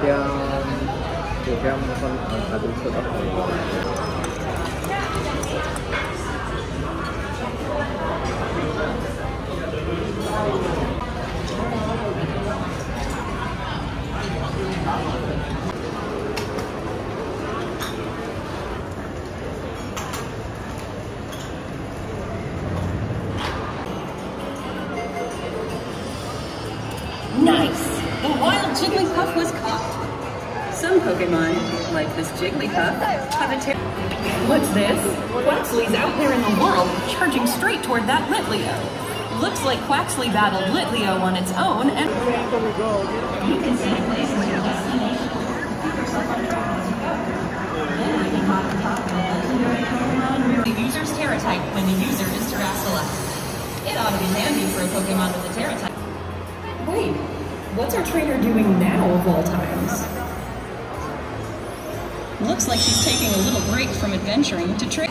dia program apa atau sudah this Jigglypuff, What's this? Quaxly's out there in the world, charging straight toward that Litleo. Looks like Quaxly battled Litleo on its own, and you can see your destination. The user's Tera type when the user is Terrasilla. It ought to be handy for a Pokemon with a Tera type. Wait, what's our trainer doing now of all times? Looks like she's taking a little break from adventuring to train.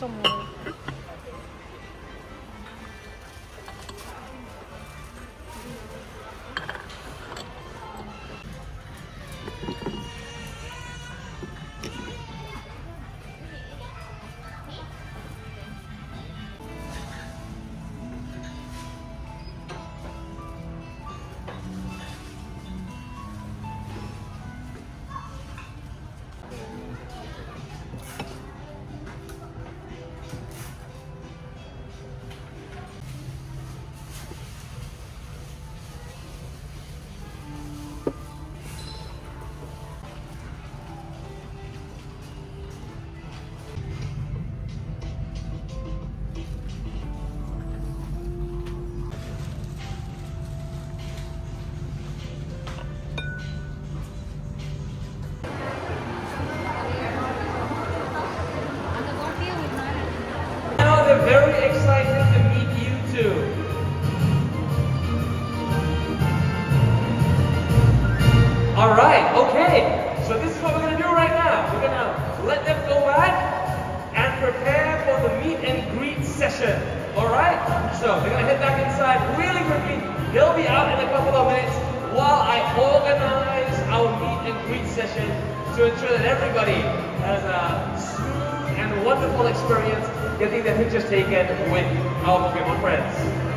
Now while I organize our meet and greet session to ensure that everybody has a smooth and wonderful experience getting their pictures taken with our Pokemon friends.